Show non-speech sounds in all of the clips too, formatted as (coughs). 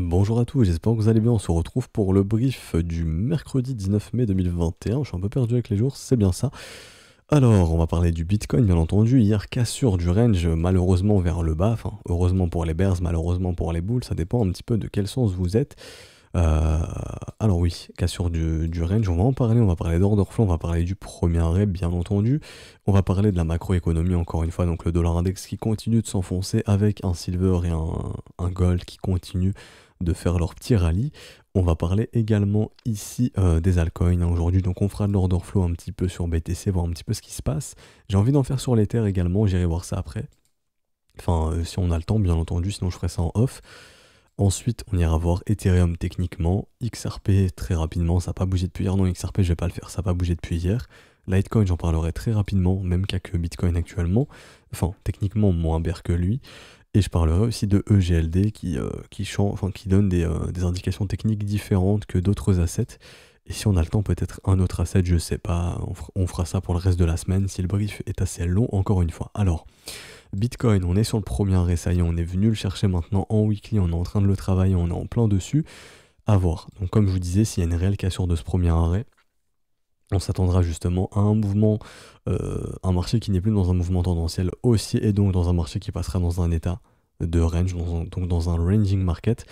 Bonjour à tous, j'espère que vous allez bien. On se retrouve pour le brief du mercredi 19 mai 2021. Je suis un peu perdu avec les jours, c'est bien ça. Alors, on va parler du Bitcoin, bien entendu. Hier, cassure du range, malheureusement vers le bas. Enfin, heureusement pour les bears, malheureusement pour les boules. Ça dépend un petit peu de quel sens vous êtes. Euh, alors oui, cassure du, range, on va en parler, on va parler d'order flow, on va parler du premier arrêt bien entendu, on va parler de la macroéconomie encore une fois, donc le dollar index qui continue de s'enfoncer avec un silver et un, un gold qui continue de faire leur petit rallye. On va parler également ici euh, des altcoins hein, aujourd'hui, donc on fera de l'order flow un petit peu sur BTC, voir un petit peu ce qui se passe. J'ai envie d'en faire sur l'Ether également, j'irai voir ça après. Enfin, euh, si on a le temps, bien entendu, sinon je ferai ça en off. Ensuite, on ira voir Ethereum techniquement, XRP très rapidement, ça n'a pas bougé depuis hier. Non, XRP, je vais pas le faire, ça n'a pas bougé depuis hier. Litecoin, j'en parlerai très rapidement, même cas que Bitcoin actuellement. Enfin, techniquement, moins bear que lui. Et je parlerai aussi de EGLD qui, euh, qui, donne euh, des, indications techniques différentes que d'autres assets. Et si on a le temps, peut-être un autre asset, je sais pas, on, fera ça pour le reste de la semaine si le brief est assez long, encore une fois. Alors, Bitcoin, on est sur le premier arrêt, ça y est, on est venu le chercher maintenant en weekly, on est en train de le travailler, on est en plein dessus. À voir. Donc, comme je vous disais, s'il y a une réelle cassure de ce premier arrêt, on s'attendra justement à un mouvement, euh, un marché qui n'est plus dans un mouvement tendanciel aussi, et donc dans un marché qui passera dans un état de range, donc dans un ranging market.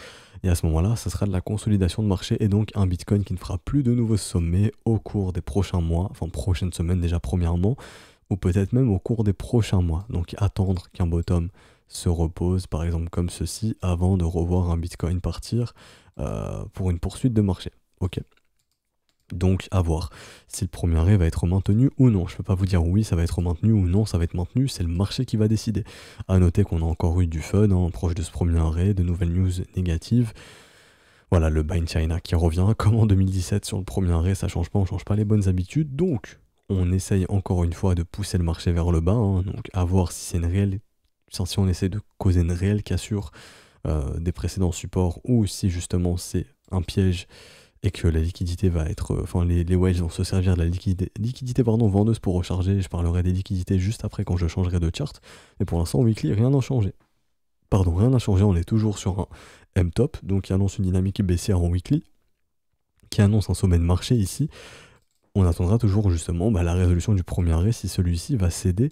Et à ce moment-là, ce sera de la consolidation de marché et donc un Bitcoin qui ne fera plus de nouveaux sommets au cours des prochains mois, enfin prochaines semaines déjà premièrement, ou peut-être même au cours des prochains mois. Donc attendre qu'un bottom se repose, par exemple comme ceci, avant de revoir un Bitcoin partir euh, pour une poursuite de marché. Ok. Donc à voir si le premier arrêt va être maintenu ou non. Je ne peux pas vous dire oui ça va être maintenu ou non ça va être maintenu, c'est le marché qui va décider. A noter qu'on a encore eu du fun hein, proche de ce premier arrêt, de nouvelles news négatives. Voilà le Buy China qui revient comme en 2017 sur le premier arrêt, ça change pas, on change pas les bonnes habitudes. Donc on essaye encore une fois de pousser le marché vers le bas. Hein. donc à voir si c'est une réelle, si on essaie de causer une réelle cassure euh, des précédents supports ou si justement c'est un piège et que la liquidité va être, euh, enfin les, les vont se servir de la liquidité, liquidité pardon, vendeuse pour recharger. Je parlerai des liquidités juste après quand je changerai de chart. Mais pour l'instant, weekly, rien n'a changé. Pardon, rien n'a changé. On est toujours sur un M-top, donc qui annonce une dynamique baissière en weekly, qui annonce un sommet de marché ici. On attendra toujours justement bah, la résolution du premier arrêt si celui-ci va céder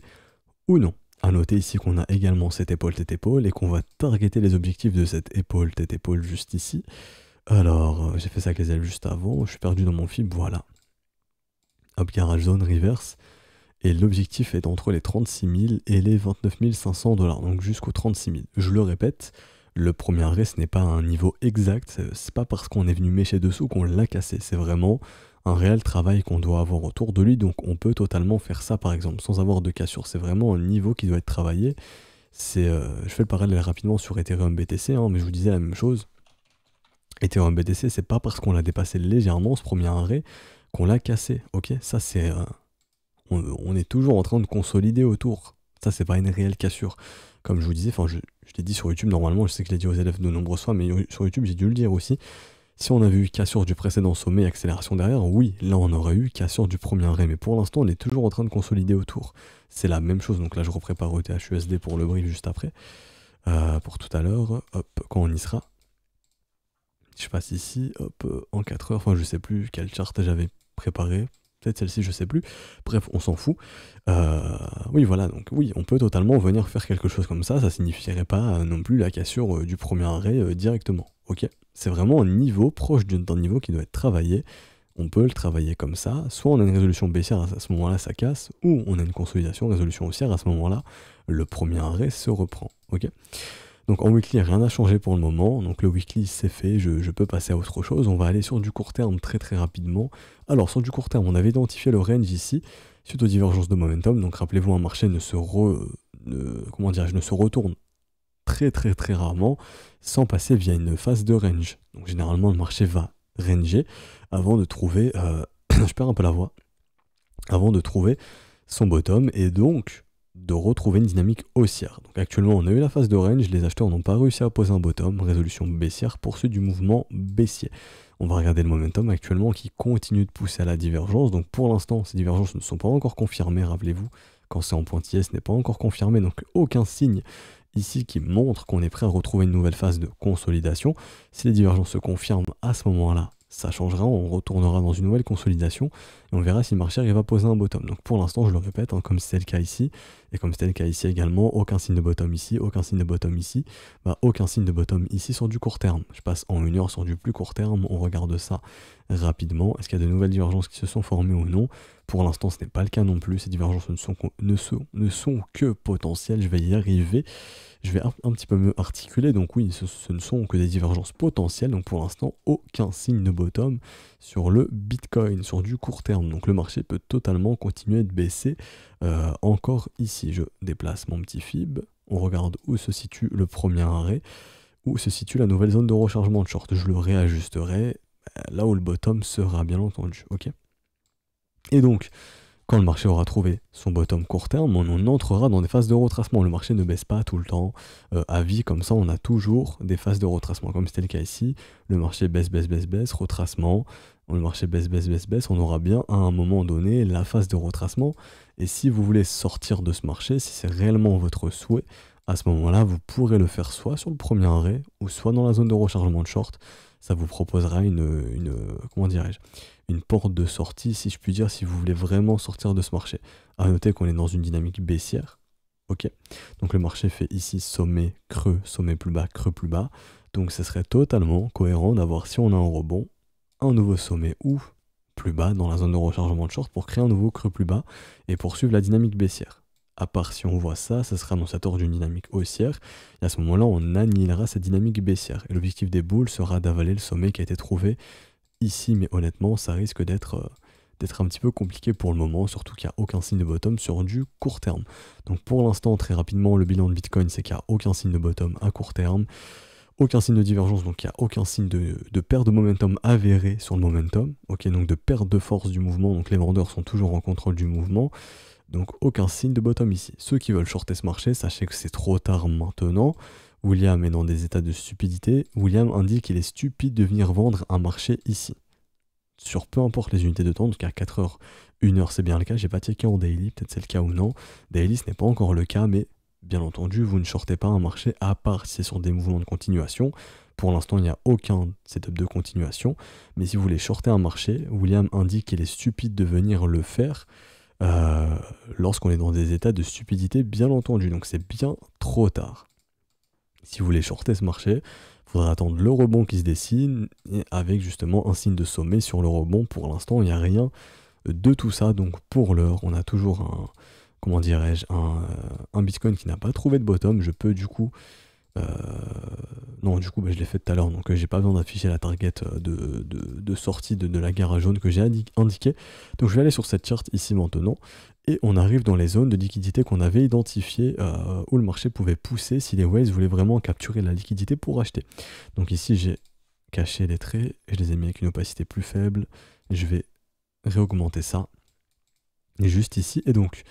ou non. A noter ici qu'on a également cette épaule tête épaule et qu'on va targeter les objectifs de cette épaule tête épaule juste ici. Alors, euh, j'ai fait ça avec les juste avant, je suis perdu dans mon film, voilà. Hop, garage zone, reverse. Et l'objectif est entre les 36 000 et les 29 500 dollars, donc jusqu'aux 36 000. Je le répète, le premier arrêt, ce n'est pas un niveau exact, c'est pas parce qu'on est venu mécher dessous qu'on l'a cassé, c'est vraiment un réel travail qu'on doit avoir autour de lui, donc on peut totalement faire ça par exemple, sans avoir de cassure, c'est vraiment un niveau qui doit être travaillé. Euh, je fais le parallèle rapidement sur Ethereum BTC, hein, mais je vous disais la même chose. Ethereum BTC, c'est pas parce qu'on l'a dépassé légèrement ce premier arrêt qu'on l'a cassé. Ok, ça c'est. Euh, on, est toujours en train de consolider autour. Ça, c'est pas une réelle cassure. Comme je vous disais, enfin, je, l'ai dit sur YouTube normalement, je sais que je l'ai dit aux élèves de nombreuses fois, mais sur YouTube, j'ai dû le dire aussi. Si on avait eu cassure du précédent sommet et accélération derrière, oui, là on aurait eu cassure du premier arrêt. Mais pour l'instant, on est toujours en train de consolider autour. C'est la même chose. Donc là, je reprépare ETHUSD pour le brief juste après. Euh, pour tout à l'heure, hop, quand on y sera. Je passe ici, hop, euh, en 4 heures, enfin je sais plus quelle charte j'avais préparé, peut-être celle-ci, je sais plus. Bref, on s'en fout. Euh, oui, voilà, donc oui, on peut totalement venir faire quelque chose comme ça, ça signifierait pas euh, non plus la cassure du premier arrêt directement. Ok? C'est vraiment un niveau proche d'un niveau qui doit être travaillé. On peut le travailler comme ça, soit on a une résolution baissière, à ce moment-là ça casse, ou on a une consolidation, résolution haussière, à ce moment-là le premier arrêt se reprend. Ok? Donc en weekly, rien n'a changé pour le moment. Donc le weekly, c'est fait, je, peux passer à autre chose. On va aller sur du court terme très très rapidement. Alors sur du court terme, on avait identifié le range ici, suite aux divergences de momentum. Donc rappelez-vous, un marché ne se, retourne très très très rarement sans passer via une phase de range. Donc généralement, le marché va ranger avant de trouver... Euh, (coughs) je perds un peu la voix. Avant de trouver son bottom et donc de retrouver une dynamique haussière. Donc actuellement on a eu la phase de range, les acheteurs n'ont pas réussi à poser un bottom, résolution baissière, poursuite du mouvement baissier. On va regarder le momentum actuellement qui continue de pousser à la divergence. Donc pour l'instant ces divergences ne sont pas encore confirmées, rappelez-vous, quand c'est en pointillé ce n'est pas encore confirmé, donc aucun signe ici qui montre qu'on est prêt à retrouver une nouvelle phase de consolidation. Si les divergences se confirment à ce moment-là, ça changera, on retournera dans une nouvelle consolidation et on verra si le marché arrive à poser un bottom. Donc pour l'instant, je le répète, hein, comme c'était le cas ici, et comme c'était le cas ici également, aucun signe de bottom ici, aucun signe de bottom ici, bah, aucun signe de bottom ici sur du court terme. Je passe en une heure sur du plus court terme, on regarde ça rapidement. Est-ce qu'il y a de nouvelles divergences qui se sont formées ou non? Pour l'instant, ce n'est pas le cas non plus. Ces divergences ne sont, que potentielles. Je vais y arriver je vais un, petit peu mieux articuler. Donc oui, ce, ne sont que des divergences potentielles. Donc pour l'instant, aucun signe de bottom sur le Bitcoin, sur du court terme. Donc le marché peut totalement continuer de baisser euh, encore ici. Je déplace mon petit fib. On regarde où se situe le premier arrêt, où se situe la nouvelle zone de rechargement de short. Je le réajusterai là où le bottom sera, bien entendu. Ok Et donc, quand le marché aura trouvé son bottom court terme, on entrera dans des phases de retracement. Le marché ne baisse pas tout le temps. Euh, à vie, comme ça, on a toujours des phases de retracement. Comme c'était le cas ici, le marché baisse, baisse, baisse, baisse, retracement. Le marché baisse, baisse, baisse, baisse. On aura bien à un moment donné la phase de retracement. Et si vous voulez sortir de ce marché, si c'est réellement votre souhait, à ce moment-là, vous pourrez le faire soit sur le premier arrêt ou soit dans la zone de rechargement de short. Ça vous proposera une, une comment dirais-je, une porte de sortie, si je puis dire, si vous voulez vraiment sortir de ce marché. À noter qu'on est dans une dynamique baissière. Ok? Donc le marché fait ici sommet, creux, sommet plus bas, creux plus bas. Donc ce serait totalement cohérent d'avoir, si on a un rebond, un nouveau sommet ou plus bas dans la zone de rechargement de short pour créer un nouveau creux plus bas et poursuivre la dynamique baissière. À part si on voit ça, ça sera annonçateur d'une dynamique haussière, et à ce moment-là, on annihilera cette dynamique baissière. Et l'objectif des boules sera d'avaler le sommet qui a été trouvé ici, mais honnêtement, ça risque d'être euh, un petit peu compliqué pour le moment, surtout qu'il n'y a aucun signe de bottom sur du court terme. Donc pour l'instant, très rapidement, le bilan de Bitcoin, c'est qu'il n'y a aucun signe de bottom à court terme, aucun signe de divergence, donc il n'y a aucun signe de, perte de momentum avéré sur le momentum, ok, donc de perte de force du mouvement, donc les vendeurs sont toujours en contrôle du mouvement, donc aucun signe de bottom ici. Ceux qui veulent shorter ce marché, sachez que c'est trop tard maintenant, William est dans des états de stupidité. William indique qu'il est stupide de venir vendre un marché ici. Sur peu importe les unités de temps, donc à 4 heures, 1 heure c'est bien le cas, j'ai pas checké en daily, peut-être c'est le cas ou non. Daily ce n'est pas encore le cas, mais bien entendu, vous ne shortez pas un marché à part si c'est sur des mouvements de continuation. Pour l'instant, il n'y a aucun setup de continuation. Mais si vous voulez shorter un marché, William indique qu'il est stupide de venir le faire euh, lorsqu'on est dans des états de stupidité, bien entendu. Donc c'est bien trop tard. Si vous voulez shorter ce marché, il faudra attendre le rebond qui se dessine avec justement un signe de sommet sur le rebond. Pour l'instant, il n'y a rien de tout ça. Donc pour l'heure, on a toujours un, comment dirais-je, un, un, Bitcoin qui n'a pas trouvé de bottom. Je peux du coup euh, non, du coup, bah, je l'ai fait tout à l'heure, donc euh, j'ai pas besoin d'afficher la target euh, de, sortie de, la gare jaune que j'ai indiqué. Donc je vais aller sur cette charte ici maintenant, et on arrive dans les zones de liquidité qu'on avait identifiées où le marché pouvait pousser si les whales voulaient vraiment capturer la liquidité pour acheter. Donc ici, j'ai caché les traits, je les ai mis avec une opacité plus faible. Je vais réaugmenter ça. Juste ici, et donc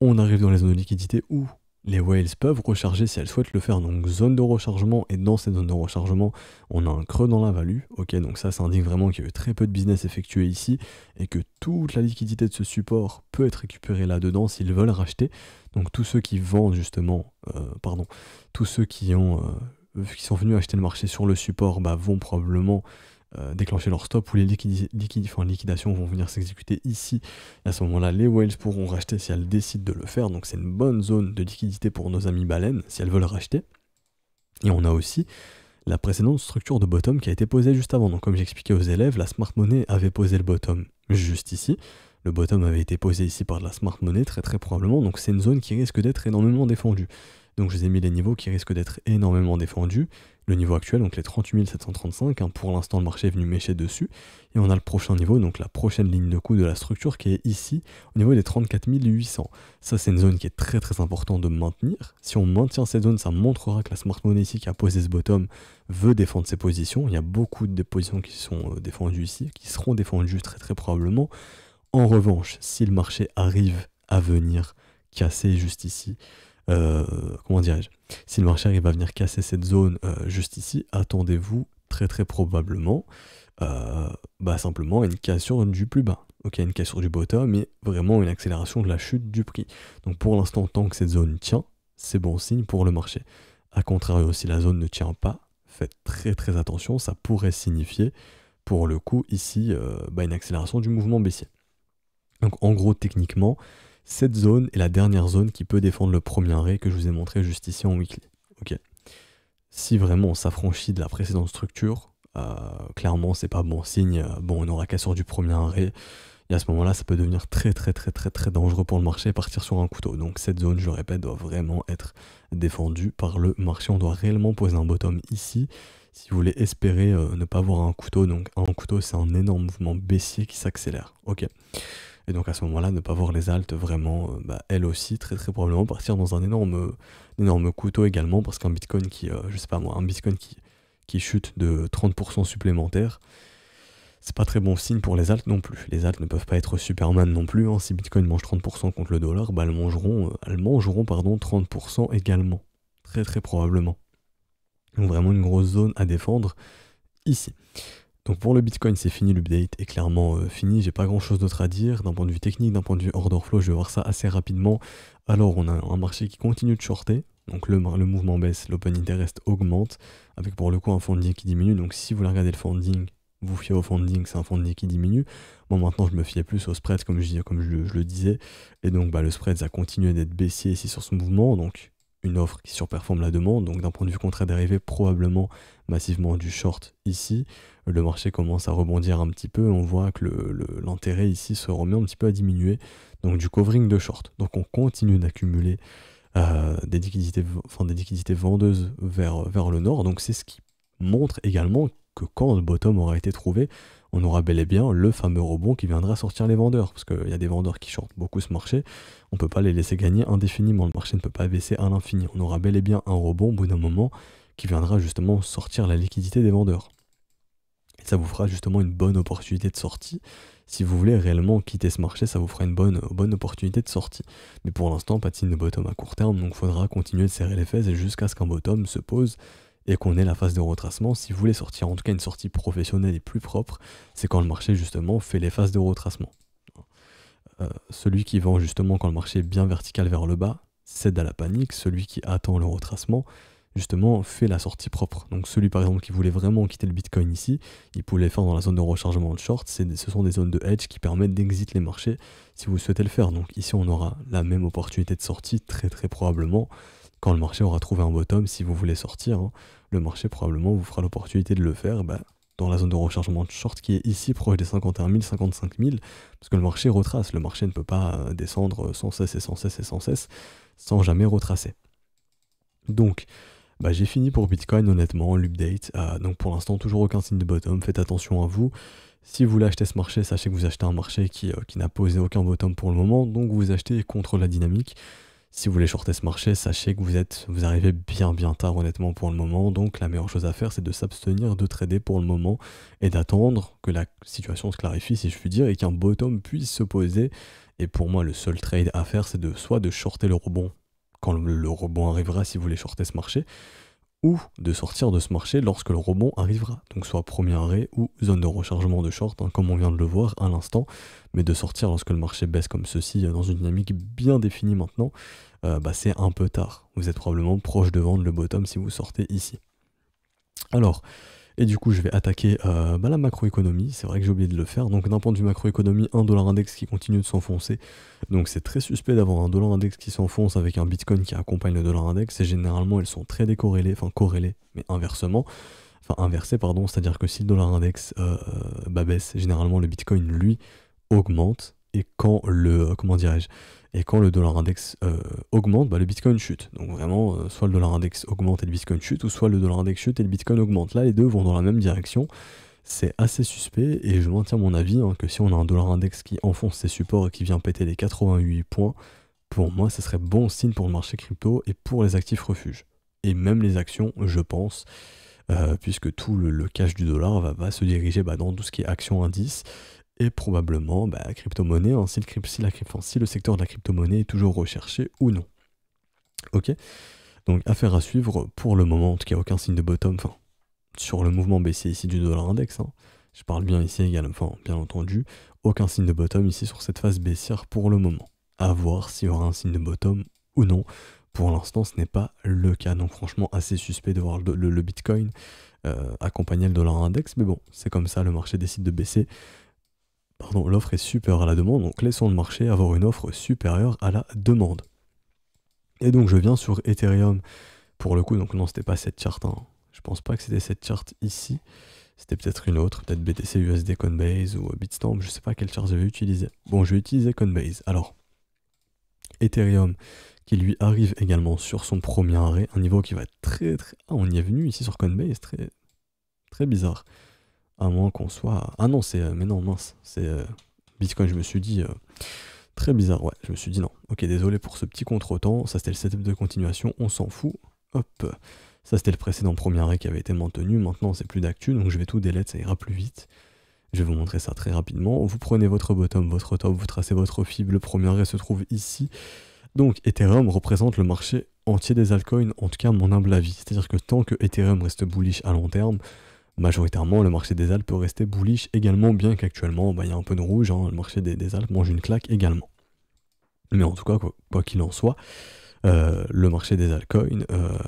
on arrive dans les zones de liquidité où les whales peuvent recharger si elles souhaitent le faire, donc zone de rechargement, et dans cette zone de rechargement, on a un creux dans la value, ok, donc ça, ça indique vraiment qu'il y a eu très peu de business effectué ici, et que toute la liquidité de ce support peut être récupérée là-dedans s'ils veulent racheter, donc tous ceux qui vendent justement, euh, pardon, tous ceux qui. Euh, qui sont venus acheter le marché sur le support bah, vont probablement euh, déclencher leur stop ou les liquidations vont venir s'exécuter ici. Et à ce moment-là, les whales pourront racheter si elles décident de le faire. Donc c'est une bonne zone de liquidité pour nos amis baleines si elles veulent racheter. Et on a aussi la précédente structure de bottom qui a été posée juste avant. Donc comme j'expliquais aux élèves, la smart money avait posé le bottom juste ici. Le bottom avait été posé ici par la smart money très très probablement. Donc c'est une zone qui risque d'être énormément défendue. Donc je vous ai mis les niveaux qui risquent d'être énormément défendus le niveau actuel, donc les 38 735. Hein, pour l'instant, le marché est venu mécher dessus. Et on a le prochain niveau, donc la prochaine ligne de coup de la structure qui est ici, au niveau des 34 800. Ça, c'est une zone qui est très très importante de maintenir. Si on maintient cette zone, ça montrera que la smart money ici qui a posé ce bottom veut défendre ses positions. Il y a beaucoup de positions qui sont euh, défendues ici, qui seront défendues très très probablement. En revanche, si le marché arrive à venir casser juste ici, euh, comment dirais-je? Si le marché arrive à venir casser cette zone euh, juste ici, attendez-vous très très probablement euh, bah, simplement une cassure du plus bas. Ok, une cassure du bottom et vraiment une accélération de la chute du prix. Donc pour l'instant, tant que cette zone tient, c'est bon signe pour le marché. A contrario, si la zone ne tient pas, faites très très attention, ça pourrait signifier pour le coup ici bah, une accélération du mouvement baissier. Donc en gros techniquement, cette zone est la dernière zone qui peut défendre le premier arrêt que je vous ai montré juste ici en weekly. Si vraiment on s'affranchit de la précédente structure, euh, clairement c'est pas bon signe. Bon, on aura qu'à sur du premier arrêt. Et à ce moment-là, ça peut devenir très très très très très dangereux pour le marché et partir sur un couteau. Donc cette zone, je répète, doit vraiment être défendue par le marché. On doit réellement poser un bottom ici si vous voulez espérer euh, ne pas avoir un couteau, donc un couteau c'est un énorme mouvement baissier qui s'accélère. Ok. Et donc à ce moment-là, ne pas voir les altes vraiment, euh, bah, elle aussi, très très probablement partir dans un énorme, énorme couteau également, parce qu'un bitcoin qui, euh, je sais pas moi, un bitcoin qui, qui chute de 30% supplémentaire, c'est pas très bon signe pour les altes non plus. Les altes ne peuvent pas être Superman non plus. Hein. Si Bitcoin mange 30% contre le dollar, bah elles mangeront, elles mangeront pardon, 30% également. Très très probablement. Donc vraiment une grosse zone à défendre ici. Donc pour le Bitcoin, c'est fini, l'update est clairement euh, fini. J'ai pas grand chose d'autre à dire. D'un point de vue technique, d'un point de vue order flow, je vais voir ça assez rapidement. Alors on a un marché qui continue de shorter. Donc le, mouvement baisse, l'open interest augmente, avec pour le coup un funding qui diminue. Donc si vous voulez regarder le funding, vous fiez au funding, c'est un funding qui diminue. Moi maintenant je me fiais plus au spread comme je, comme je, le disais. Et donc bah, le spread a continué d'être baissier ici sur ce mouvement. Donc une offre qui surperforme la demande. Donc d'un point de vue contrat dérivé, probablement massivement du short ici. Le marché commence à rebondir un petit peu. On voit que l'intérêt ici se remet un petit peu à diminuer. Donc du covering de short. Donc on continue d'accumuler euh, des, liquidités, enfin, des liquidités vendeuses vers, vers le nord. Donc c'est ce qui montre également que quand le bottom aura été trouvé, on aura bel et bien le fameux rebond qui viendra sortir les vendeurs. Parce qu'il y a des vendeurs qui shortent beaucoup ce marché. On ne peut pas les laisser gagner indéfiniment. Le marché ne peut pas baisser à l'infini. On aura bel et bien un rebond au bout d'un moment qui viendra justement sortir la liquidité des vendeurs. Et ça vous fera justement une bonne opportunité de sortie. Si vous voulez réellement quitter ce marché, ça vous fera une bonne, opportunité de sortie. Mais pour l'instant, signe de bottom à court terme, donc il faudra continuer de serrer les fesses jusqu'à ce qu'un bottom se pose et qu'on ait la phase de retracement. Si vous voulez sortir, en tout cas une sortie professionnelle et plus propre, c'est quand le marché justement fait les phases de retracement. Euh, celui qui vend justement quand le marché est bien vertical vers le bas cède à la panique. Celui qui attend le retracement justement fait la sortie propre. Donc celui par exemple qui voulait vraiment quitter le Bitcoin ici, il pouvait le faire dans la zone de rechargement de short. ce sont des zones de hedge qui permettent d'exit les marchés si vous souhaitez le faire. Donc ici on aura la même opportunité de sortie très très probablement quand le marché aura trouvé un bottom si vous voulez sortir. Hein le marché probablement vous fera l'opportunité de le faire bah, dans la zone de rechargement de short qui est ici proche des 51 000, 55 000, parce que le marché retrace. Le marché ne peut pas euh, descendre sans cesse et sans cesse et sans cesse sans jamais retracer. Donc, bah, j'ai fini pour Bitcoin honnêtement, l'update. Euh, donc pour l'instant, toujours aucun signe de bottom. Faites attention à vous. Si vous voulez acheter ce marché, sachez que vous achetez un marché euh, qui n'a posé aucun bottom pour le moment. Donc vous achetez contre la dynamique. Si vous voulez shorter ce marché, sachez que vous êtes, vous arrivez bien bien tard honnêtement pour le moment. Donc la meilleure chose à faire, c'est de s'abstenir de trader pour le moment et d'attendre que la situation se clarifie, si je puis dire, et qu'un bottom puisse se poser. Et pour moi, le seul trade à faire, c'est de soit de shorter le rebond quand le rebond arrivera si vous voulez shorter ce marché, ou de sortir de ce marché lorsque le rebond arrivera. Donc soit premier arrêt ou zone de rechargement de short, hein, comme on vient de le voir à l'instant, mais de sortir lorsque le marché baisse comme ceci euh, dans une dynamique bien définie maintenant, euh, bah, c'est un peu tard. Vous êtes probablement proche de vendre le bottom si vous sortez ici. Alors, et du coup, je vais attaquer euh, bah, la macroéconomie. C'est vrai que j'ai oublié de le faire. Donc, d'un point de vue macroéconomie, un dollar index qui continue de s'enfoncer. Donc, c'est très suspect d'avoir un dollar index qui s'enfonce avec un bitcoin qui accompagne le dollar index. Et généralement, elles sont très décorrélées, enfin corrélées, mais inversement. Enfin, inversées, pardon. C'est-à-dire que si le dollar index euh, euh, bah, baisse, généralement, le bitcoin, lui, augmente. Et quand le. comment dirais-je et quand le dollar index euh, augmente, bah, le Bitcoin chute. Donc vraiment, euh, soit le dollar index augmente et le Bitcoin chute, ou soit le dollar index chute et le Bitcoin augmente. Là, les deux vont dans la même direction. C'est assez suspect et je maintiens mon avis hein, que si on a un dollar index qui enfonce ses supports et qui vient péter les 88 points, pour moi, ce serait bon signe pour le marché crypto et pour les actifs refuges. Et même les actions, je pense, euh, puisque tout le, cash du dollar va, se diriger bah, dans tout ce qui est actions indice et probablement crypto-monnaie, si, le, secteur de la crypto-monnaie est toujours recherché ou non. Ok? Donc affaire à suivre pour le moment, en tout cas aucun signe de bottom, enfin sur le mouvement baissier ici du dollar index, hein. je parle bien ici également, enfin bien entendu, aucun signe de bottom ici sur cette phase baissière pour le moment. À voir s'il y aura un signe de bottom ou non Pour l'instant, ce n'est pas le cas. Donc franchement, assez suspect de voir le, Bitcoin euh, accompagner le dollar index. Mais bon, c'est comme ça, le marché décide de baisser. Pardon, l'offre est supérieure à la demande. Donc laissons le marché avoir une offre supérieure à la demande. Et donc je viens sur Ethereum. Pour le coup, donc non, c'était pas cette charte. Hein. Je pense pas que c'était cette charte ici. C'était peut-être une autre, peut-être BTC USD Coinbase ou Bitstamp, je sais pas quelle charte je vais utiliser. Bon, je vais utiliser Coinbase. Alors, Ethereum qui lui arrive également sur son premier arrêt, un niveau qui va très très... Ah, on y est venu ici sur Coinbase, très très bizarre. À moins qu'on soit... Ah non, c'est... Mais non, mince, c'est... Euh, Bitcoin, je me suis dit... Euh, très bizarre, ouais, je me suis dit non. Ok, désolé pour ce petit contretemps, ça c'était le setup de continuation, on s'en fout. Hop, ça c'était le précédent premier arrêt qui avait été maintenu, maintenant c'est plus d'actu, donc je vais tout delete, ça ira plus vite. Je vais vous montrer ça très rapidement. Vous prenez votre bottom, votre top, vous tracez votre fib, le premier arrêt se trouve ici. Donc Ethereum représente le marché entier des altcoins, en tout cas mon humble avis. C'est-à-dire que tant que Ethereum reste bullish à long terme, majoritairement le marché des Alpes peut rester bullish également, bien qu'actuellement bah, il y a un peu de rouge, hein. le marché des, Alpes mange une claque également. Mais en tout cas, quoi qu'il en soit, euh, le marché des altcoins euh,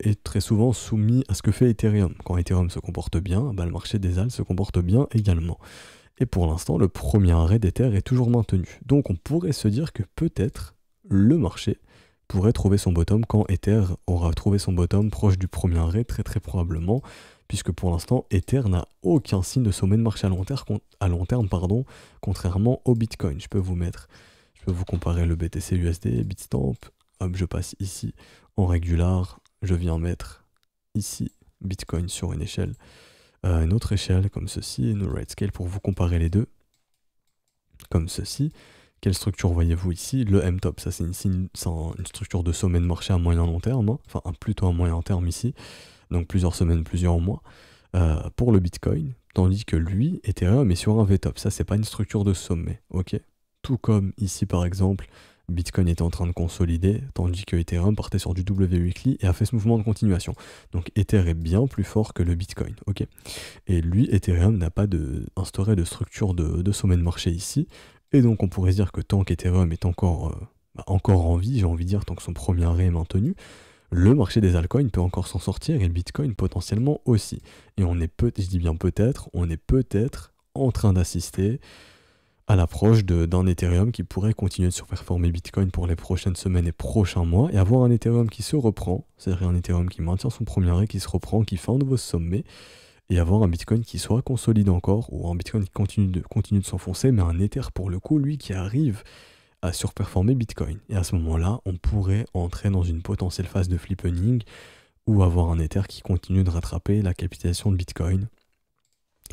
est très souvent soumis à ce que fait Ethereum. Quand Ethereum se comporte bien, bah, le marché des alt se comporte bien également. Et pour l'instant, le premier arrêt d'Ether est toujours maintenu. Donc on pourrait se dire que peut-être le marché pourrait trouver son bottom quand Ether aura trouvé son bottom proche du premier arrêt, très très probablement, puisque pour l'instant, Ether n'a aucun signe de sommet de marché à long terme, pardon, contrairement au Bitcoin. Je peux vous mettre, je peux vous comparer le BTC USD, Bitstamp, hop, je passe ici en régular, je viens mettre ici Bitcoin sur une échelle, euh, une autre échelle comme ceci, une rate scale pour vous comparer les deux, comme ceci. Quelle structure voyez-vous ici? Le M-top, ça c'est une, une, structure de sommet de marché à moyen long terme, hein. enfin plutôt à moyen terme ici, donc plusieurs semaines, plusieurs mois, euh, pour le Bitcoin, tandis que lui, Ethereum, est sur un V-top. Ça c'est pas une structure de sommet, ok? Tout comme ici par exemple, Bitcoin était en train de consolider, tandis que Ethereum partait sur du W weekly et a fait ce mouvement de continuation. Donc Ether est bien plus fort que le Bitcoin, ok? Et lui, Ethereum n'a pas de, instauré de structure de, sommet de marché ici, et donc on pourrait dire que tant qu'Ethereum est encore, euh, bah, encore en vie, j'ai envie de dire, tant que son premier arrêt est maintenu, le marché des altcoins peut encore s'en sortir et le Bitcoin potentiellement aussi. Et on est peut, je dis bien peut-être, on est peut-être en train d'assister à l'approche d'un Ethereum qui pourrait continuer de surperformer Bitcoin pour les prochaines semaines et prochains mois, et avoir un Ethereum qui se reprend, c'est-à-dire un Ethereum qui maintient son premier arrêt, qui se reprend, qui fait un nouveau sommet, et avoir un Bitcoin qui soit consolide encore, ou un Bitcoin qui continue de, continue de s'enfoncer, mais un Ether pour le coup, lui, qui arrive à surperformer Bitcoin. Et à ce moment-là, on pourrait entrer dans une potentielle phase de flippening, ou avoir un Ether qui continue de rattraper la capitalisation de Bitcoin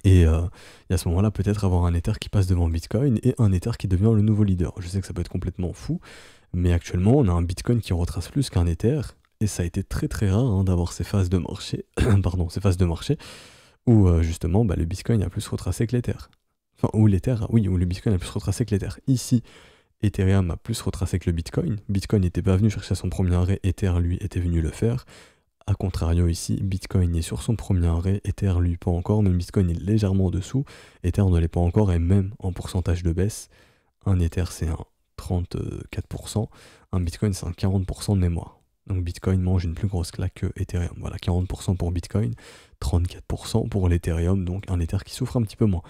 et, euh, à ce moment-là, peut-être avoir un Ether qui passe devant Bitcoin et un Ether qui devient le nouveau leader. Je sais que ça peut être complètement fou, mais actuellement, on a un Bitcoin qui retrace plus qu'un Ether, et ça a été très très rare hein, d'avoir ces phases de marché, (coughs) pardon, ces phases de marché, où euh, justement bah, le Bitcoin a plus retracé que l'Ether. Enfin, où l'Ether, oui, où le Bitcoin a plus retracé que l'Ether. Ici, Ethereum a plus retracé que le Bitcoin. Bitcoin n'était pas venu chercher son premier arrêt, Ether, lui, était venu le faire. A contrario ici, Bitcoin est sur son premier arrêt, Ether lui pas encore, mais Bitcoin est légèrement en dessous, Ether ne l'est pas encore et même en pourcentage de baisse, un Ether c'est un 34%, un Bitcoin c'est un 40% de mémoire. Donc Bitcoin mange une plus grosse claque que Ethereum. Voilà, 40% pour Bitcoin, 34% pour l'Ethereum, donc un Ether qui souffre un petit peu moins.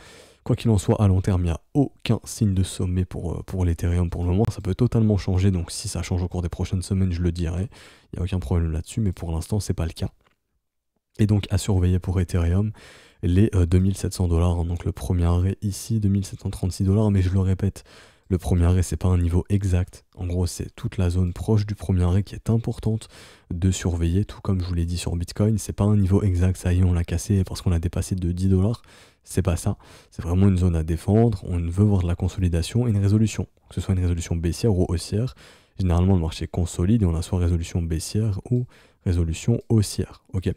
Quoi qu'il en soit, à long terme, il n'y a aucun signe de sommet pour, euh, pour l'Ethereum pour le moment. Ça peut totalement changer, donc si ça change au cours des prochaines semaines, je le dirai. Il n'y a aucun problème là-dessus, mais pour l'instant, c'est pas le cas. Et donc, à surveiller pour Ethereum, les 2700 euh, dollars. Hein. donc, le premier arrêt ici, 2736 dollars, mais je le répète, le premier arrêt, c'est pas un niveau exact. En gros, c'est toute la zone proche du premier arrêt qui est importante de surveiller, tout comme je vous l'ai dit sur Bitcoin. C'est pas un niveau exact, ça y est, on l'a cassé parce qu'on a dépassé de 10 dollars. C'est pas ça. C'est vraiment une zone à défendre. On veut voir de la consolidation et une résolution. Que ce soit une résolution baissière ou haussière. Généralement, le marché consolide et on a soit résolution baissière ou résolution haussière. Ok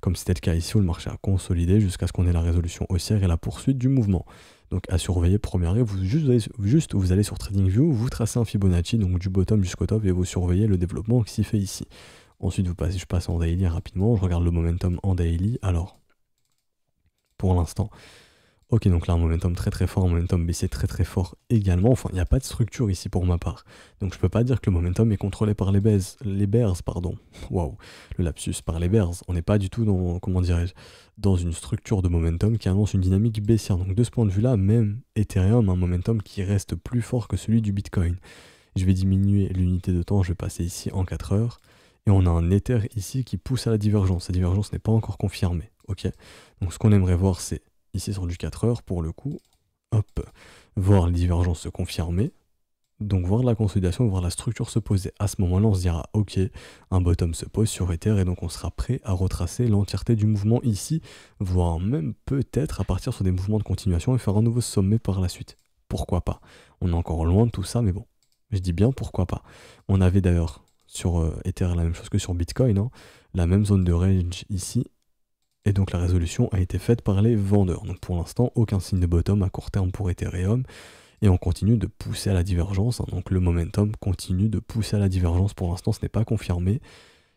Comme c'était le cas ici où le marché a consolidé jusqu'à ce qu'on ait la résolution haussière et la poursuite du mouvement. Donc à surveiller, premier arrêt, vous juste, juste vous allez sur TradingView, vous tracez un Fibonacci, donc du bottom jusqu'au top, et vous surveillez le développement qui s'y fait ici. Ensuite, je passe en daily rapidement, je regarde le momentum en daily. Alors, pour l'instant, Ok, donc là, un momentum très très fort, un momentum baissier très très fort également. Enfin, il n'y a pas de structure ici pour ma part. Donc je peux pas dire que le momentum est contrôlé par les, bears, les bears, pardon. (laughs) Waouh, le lapsus, par les bears. On n'est pas du tout dans, comment dirais-je, dans une structure de momentum qui annonce une dynamique baissière. Donc de ce point de vue-là, même Ethereum a un momentum qui reste plus fort que celui du Bitcoin. Je vais diminuer l'unité de temps, je vais passer ici en 4 heures. Et on a un Ether ici qui pousse à la divergence. La divergence n'est pas encore confirmée. Ok? Donc ce qu'on aimerait voir, c'est ici sur du 4 heures pour le coup, hop, voir les divergences se confirmer, donc voir la consolidation, voir la structure se poser. À ce moment-là, on se dira, ok, un bottom se pose sur Ether et donc on sera prêt à retracer l'entièreté du mouvement ici, voire même peut-être à partir sur des mouvements de continuation et faire un nouveau sommet par la suite. Pourquoi pas? On est encore loin de tout ça, mais bon, je dis bien pourquoi pas. On avait d'ailleurs sur euh, Ether la même chose que sur Bitcoin, hein, la même zone de range ici, et donc la résolution a été faite par les vendeurs. Donc pour l'instant, aucun signe de bottom à court terme pour Ethereum. Et on continue de pousser à la divergence. Hein. Donc le momentum continue de pousser à la divergence. Pour l'instant, ce n'est pas confirmé.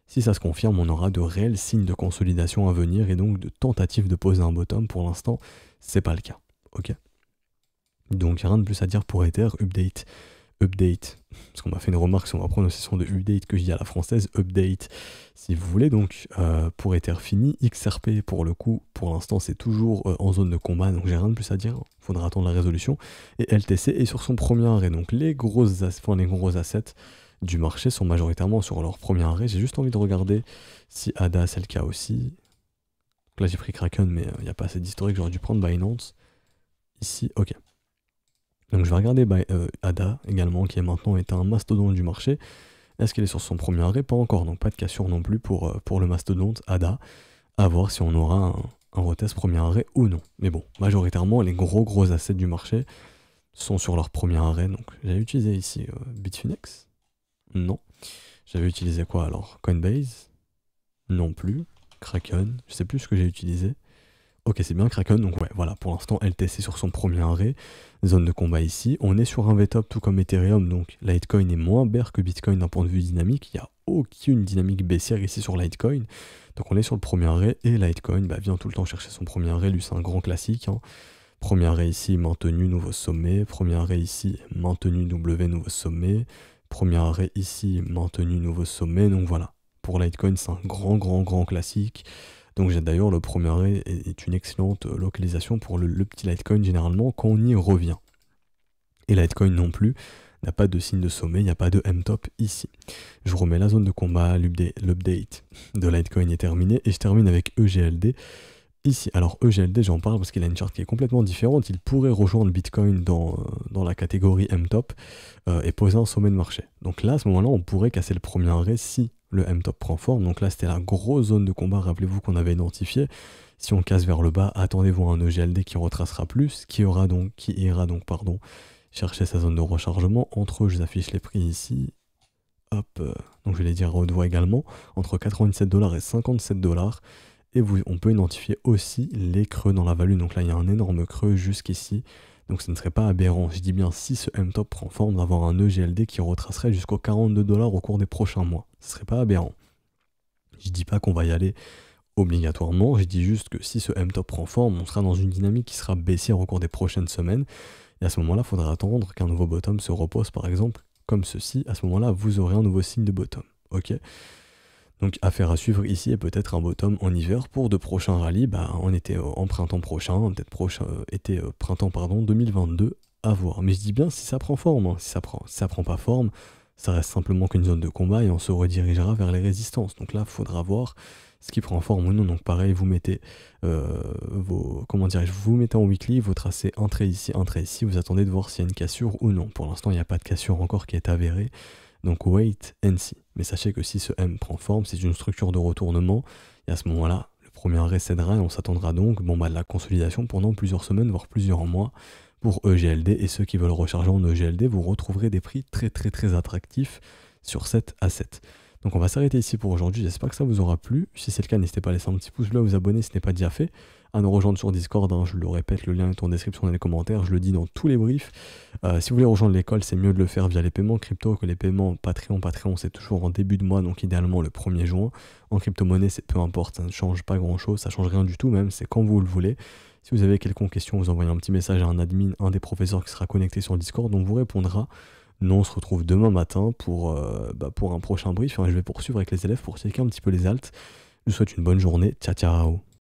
Si ça se confirme, on aura de réels signes de consolidation à venir et donc de tentatives de poser un bottom. Pour l'instant, c'est pas le cas. Ok? Donc rien de plus à dire pour Ether. Update update, parce qu'on m'a fait une remarque sur ma prononciation de update que je dis à la française, update, si vous voulez, donc euh, pour Ether fini, XRP pour le coup, pour l'instant c'est toujours euh, en zone de combat, donc j'ai rien de plus à dire, faudra attendre la résolution, et LTC est sur son premier arrêt, donc les grosses enfin, les gros assets du marché sont majoritairement sur leur premier arrêt, j'ai juste envie de regarder si ADA c'est le cas aussi, là j'ai pris Kraken mais il euh, n'y a pas assez d'historique, j'aurais dû prendre Binance, ici, ok. Donc je vais regarder euh, ADA également, qui est maintenant est un mastodonte du marché. Est-ce qu'elle est sur son premier arrêt? Pas encore, donc pas de cassure non plus pour, euh, pour le mastodonte ADA. À voir si on aura un, un premier arrêt ou non. Mais bon, majoritairement, les gros gros assets du marché sont sur leur premier arrêt. Donc j'avais utilisé ici euh, Bitfinex? Non. J'avais utilisé quoi alors? Coinbase? Non plus. Kraken? Je sais plus ce que j'ai utilisé. Ok, c'est bien Kraken, donc ouais, voilà, pour l'instant, LTC sur son premier arrêt, zone de combat ici. On est sur un VTOP tout comme Ethereum, donc Litecoin est moins bear que Bitcoin d'un point de vue dynamique. Il n'y a aucune dynamique baissière ici sur Litecoin. Donc on est sur le premier arrêt et Litecoin bah, vient tout le temps chercher son premier arrêt. Lui, c'est un grand classique. Hein. Premier arrêt ici, maintenu, nouveau sommet. Premier arrêt ici, maintenu, W, nouveau sommet. Premier arrêt ici, maintenu, nouveau sommet. Donc voilà, pour Litecoin, c'est un grand, grand, grand classique. Donc d'ailleurs le premier est, une excellente localisation pour le, petit Litecoin généralement quand on y revient. Et Litecoin non plus n'a pas de signe de sommet, il n'y a pas de M-top ici. Je remets la zone de combat, l'update de Litecoin est terminé et je termine avec EGLD ici. Alors EGLD j'en parle parce qu'il a une charte qui est complètement différente, il pourrait rejoindre Bitcoin dans, dans la catégorie M-top euh, et poser un sommet de marché. Donc là à ce moment-là on pourrait casser le premier arrêt si le M-top prend forme. Donc là, c'était la grosse zone de combat, rappelez-vous qu'on avait identifié. Si on casse vers le bas, attendez-vous à un EGLD qui retracera plus, qui, aura donc, qui ira donc pardon, chercher sa zone de rechargement. Entre eux, je vous affiche les prix ici. Hop, euh, donc je vais les dire à haute voix également, entre 97 dollars et 57 dollars. Et vous, on peut identifier aussi les creux dans la value. Donc là, il y a un énorme creux jusqu'ici. Donc ce ne serait pas aberrant, je dis bien si ce M-top prend forme, d'avoir un EGLD qui retracerait jusqu'aux 42 dollars au cours des prochains mois. Ce serait pas aberrant. Je dis pas qu'on va y aller obligatoirement, je dis juste que si ce M-top prend forme, on sera dans une dynamique qui sera baissière au cours des prochaines semaines. Et à ce moment-là, il faudra attendre qu'un nouveau bottom se repose par exemple comme ceci. À ce moment-là, vous aurez un nouveau signe de bottom. Ok? Donc affaire à suivre ici et peut-être un bottom en hiver pour de prochains rallyes bah, en, euh, en printemps prochain, peut-être prochain euh, euh, printemps pardon 2022 à voir. Mais je dis bien si ça prend forme, hein. si ça prend prend pas forme, ça reste simplement qu'une zone de combat et on se redirigera vers les résistances. Donc là, faudra voir ce qui prend forme ou non. Donc pareil, vous mettez vos comment dirais-je, vous mettez en weekly, vous tracez un trait ici, un trait ici, vous attendez de voir s'il y a une cassure ou non. Pour l'instant, il n'y a pas de cassure encore qui est avérée. Donc wait and see. Mais sachez que si ce M prend forme, c'est une structure de retournement. Et à ce moment-là, le premier arrêt cédera et on s'attendra donc bon, bah, de la consolidation pendant plusieurs semaines, voire plusieurs mois pour EGLD. Et ceux qui veulent recharger en EGLD, vous retrouverez des prix très très très attractifs sur cet asset. Donc on va s'arrêter ici pour aujourd'hui, j'espère que ça vous aura plu. Si c'est le cas, n'hésitez pas à laisser un petit pouce bleu, vous abonner si ce n'est pas déjà fait, à nous rejoindre sur Discord. hein. je le répète, le lien est en description dans les commentaires. Je le dis dans tous les briefs. Euh, si vous voulez rejoindre l'école, c'est mieux de le faire via les paiements crypto que les paiements Patreon. Patreon, c'est toujours en début de mois, donc idéalement le 1er juin. En crypto-monnaie, c'est peu importe, ça ne change pas grand-chose, ça change rien du tout même, c'est quand vous le voulez. Si vous avez quelconque question, vous envoyez un petit message à un admin, un des professeurs qui sera connecté sur Discord, on vous répondra. Nous, on se retrouve demain matin pour, euh, bah, un prochain brief. Enfin, je vais poursuivre avec les élèves pour checker un petit peu les altes. Je vous souhaite une bonne journée. Ciao, ciao